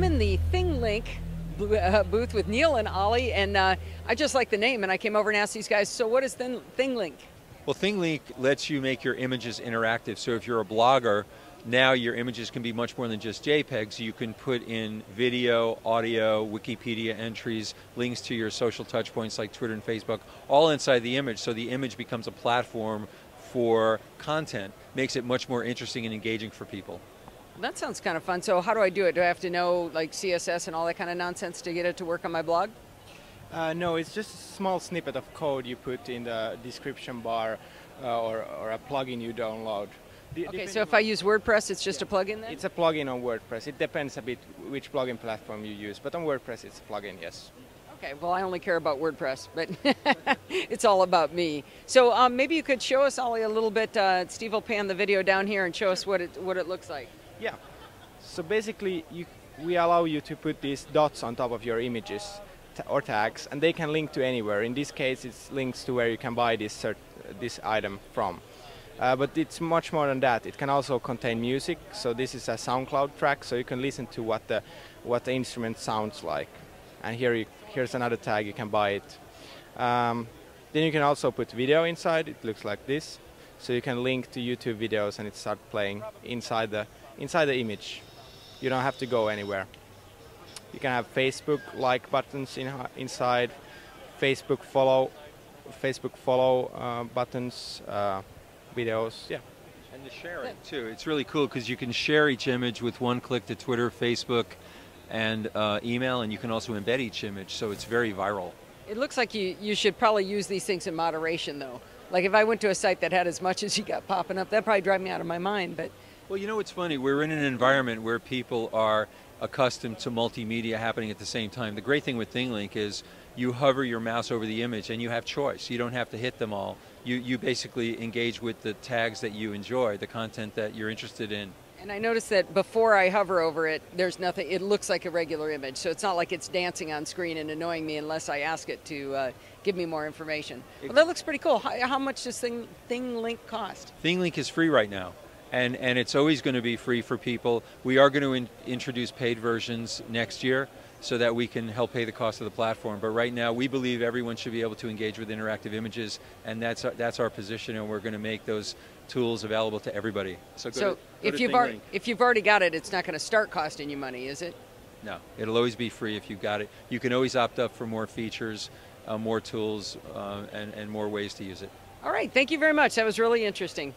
ThingLink uh, booth with Neil and Olli, and uh, I just like the name, and I came over and asked these guys, so what is Thing, ThingLink? Well, ThingLink lets you make your images interactive. So if you're a blogger, now your images can be much more than just JPEGs. You can put in video, audio, Wikipedia entries, links to your social touchpoints like Twitter and Facebook, all inside the image. So the image becomes a platform for content, makes it much more interesting and engaging for people. That sounds kind of fun. So how do I do it? Do I have to know like CSS and all that kind of nonsense to get it to work on my blog? Uh, no, it's just a small snippet of code you put in the description bar uh, or, or, a plugin you download. okay, so if I use WordPress, it's just yeah. a plugin then? It's a plugin on WordPress. It depends a bit which plugin platform you use, but on WordPress it's a plugin, yes. Okay, well I only care about WordPress, but it's all about me. So um, maybe you could show us, Olli, a little bit. Uh, Steve will pan the video down here and show us what it, what it looks like. Yeah. So basically, you, we allow you to put these dots on top of your images or tags, and they can link to anywhere. In this case, it's links to where you can buy this this item from. Uh, but it's much more than that. It can also contain music. So this is a SoundCloud track, so you can listen to what the what the instrument sounds like. And here you, here's another tag. You can buy it. Um, then you can also put video inside. It looks like this. So you can link to YouTube videos, and it starts playing inside the inside the image. You don't have to go anywhere. You can have Facebook like buttons in, inside, Facebook follow, Facebook follow uh, buttons, uh, videos. Yeah. And the sharing too. It's really cool because you can share each image with one click to Twitter, Facebook, and uh, email, and you can also embed each image, so it's very viral. It looks like you, you should probably use these things in moderation, though. Like if I went to a site that had as much as you got popping up, that'd probably drive me out of my mind. But well, you know what's funny? We're in an environment where people are accustomed to multimedia happening at the same time. The great thing with ThingLink is you hover your mouse over the image and you have choice. You don't have to hit them all. You, you basically engage with the tags that you enjoy, the content that you're interested in. And I notice that before I hover over it, there's nothing, it looks like a regular image. So it's not like it's dancing on screen and annoying me unless I ask it to uh, give me more information. Well, that looks pretty cool. How, how much does Thing, ThingLink cost? ThingLink is free right now and, and it's always going to be free for people. We are going to in, introduce paid versions next year so that we can help pay the cost of the platform. But right now, we believe everyone should be able to engage with interactive images, and that's our, that's our position, and we're going to make those tools available to everybody. So, so to, if, you've ar- if you've already got it, it's not going to start costing you money, is it? No, it'll always be free if you've got it. You can always opt up for more features, uh, more tools, uh, and, and more ways to use it. All right, thank you very much. That was really interesting.